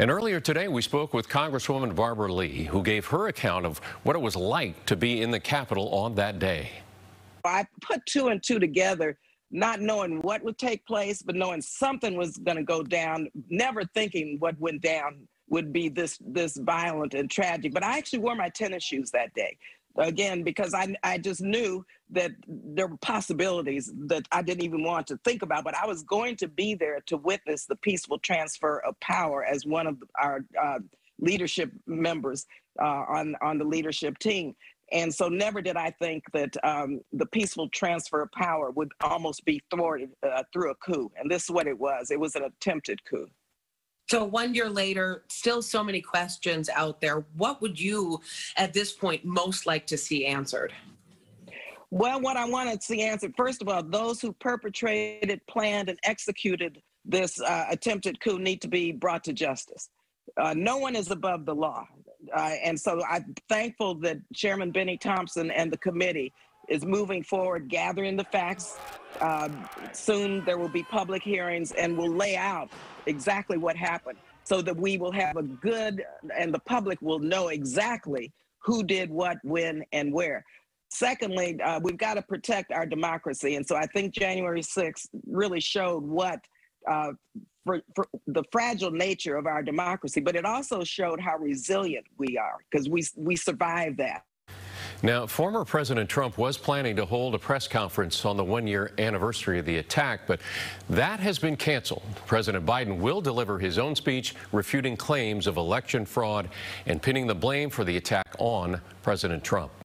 And earlier today, we spoke with Congresswoman Barbara Lee, who gave her account of what it was like to be in the Capitol on that day. I put two and two together, not knowing what would take place, but knowing something was going to go down, never thinking what went down would be this this violent and tragic. But I actually wore my tennis shoes that day again because I I just knew that there were possibilities that I didn't even want to think about, but I was going to be there to witness the peaceful transfer of power as one of our uh, leadership members uh, on on the leadership team. And so, never did I think that um, the peaceful transfer of power would almost be thwarted uh, through a coup. And this is what it was. It was an attempted coup. So one year later, still so many questions out there. What would you, at this point, most like to see answered? Well, what I want to see answered, first of all, those who perpetrated, planned, and executed this uh, attempted coup need to be brought to justice. Uh, no one is above the law. Uh, and so I'm thankful that Chairman Benny Thompson and the committee is moving forward, gathering the facts. Uh, soon there will be public hearings and we'll lay out exactly what happened so that we will have a good and the public will know exactly who did what, when, and where. Secondly, uh, we've got to protect our democracy. And so I think January 6th really showed what uh, for, for, the fragile nature of our democracy, but it also showed how resilient we are because we, we survived that. Now, former President Trump was planning to hold a press conference on the one-year anniversary of the attack, but that has been canceled. President Biden will deliver his own speech refuting claims of election fraud and pinning the blame for the attack on President Trump.